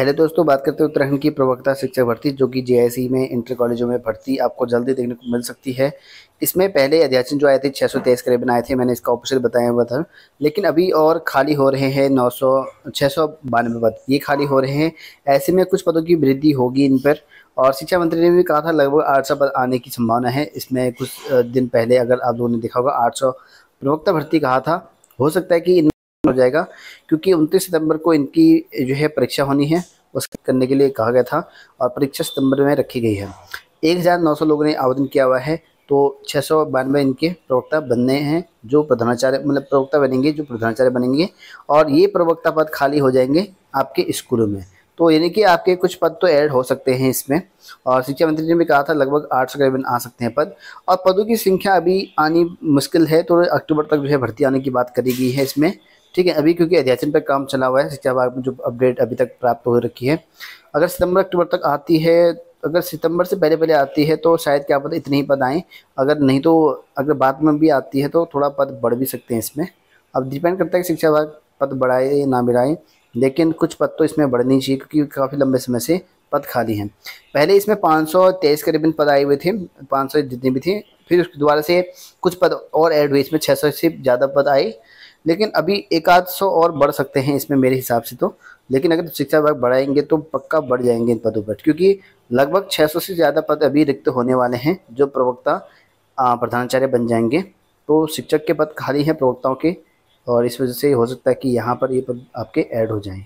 पहले दोस्तों, बात करते हैं उत्तराखंड की प्रवक्ता, शिक्षक भर्ती, जो कि जे में इंटर कॉलेजों में भर्ती आपको जल्दी देखने को मिल सकती है। इसमें पहले अध्याचन जो आए थे छः सौ तेईस करीबन आए थे, मैंने इसका ऑपोजिट बताया हुआ था। लेकिन अभी और खाली हो रहे हैं नौ सौ छः सौ बानवे पद, ये खाली हो रहे हैं। ऐसे में कुछ पदों की वृद्धि होगी इन पर। और शिक्षा मंत्री ने भी कहा था, लगभग आठ सौ पद आने की संभावना है। इसमें कुछ दिन पहले अगर आप लोगों ने देखा होगा, आठ सौ प्रवक्ता भर्ती कहा था। हो सकता है कि इन हो जाएगा, क्योंकि उनतीस सितंबर को इनकी जो है परीक्षा होनी है उसके करने के लिए कहा गया था और परीक्षा सितंबर में रखी गई है। एक हज़ार नौ सौ लोगों ने आवेदन किया हुआ है तो छः सौ बानवे इनके प्रवक्ता बनने हैं, जो प्रधानाचार्य मतलब प्रवक्ता बनेंगे, जो प्रधानाचार्य बनेंगे, और ये प्रवक्ता पद खाली हो जाएँगे आपके स्कूलों में। तो यानी कि आपके कुछ पद तो ऐड हो सकते हैं इसमें। और शिक्षा मंत्री ने भी कहा था, लगभग आठ सौ करीबन आ सकते हैं पद। और पदों की संख्या अभी आनी मुश्किल है तो अक्टूबर तक जो है भर्ती आने की बात करी गई है इसमें। ठीक है, अभी क्योंकि अध्याचन पर काम चला हुआ है, शिक्षा विभाग में जो अपडेट अभी तक प्राप्त हो रखी है। अगर सितंबर, अक्टूबर तक आती है, अगर सितंबर से पहले पहले आती है तो शायद क्या पता इतने ही पद आएँ। अगर नहीं तो अगर बाद में भी आती है तो थोड़ा पद बढ़ भी सकते हैं इसमें। अब डिपेंड करता है कि शिक्षा विभाग पद बढ़ाए या ना बढ़ाए। लेकिन कुछ पद तो इसमें बढ़नी चाहिए क्योंकि काफ़ी लंबे समय से पद खाली हैं। पहले इसमें पाँच सौ तेईस करीबन पद आए हुए थे, पाँच सौ जितने भी थे, फिर उसके दोबारा से कुछ पद और ऐड हुए, इसमें छः सौ से ज़्यादा पद आए। लेकिन अभी एक आध सौ और बढ़ सकते हैं इसमें मेरे हिसाब से तो। लेकिन अगर शिक्षा विभाग बढ़ाएँगे तो पक्का बढ़ जाएँगे इन पदों पर, क्योंकि लगभग 600 से ज़्यादा पद अभी रिक्त होने वाले हैं, जो प्रवक्ता प्रधानाचार्य बन जाएँगे। तो शिक्षक के पद खाली हैं, प्रवक्ताओं के। और इस वजह से हो सकता है कि यहाँ पर ये आपके ऐड हो जाएँ।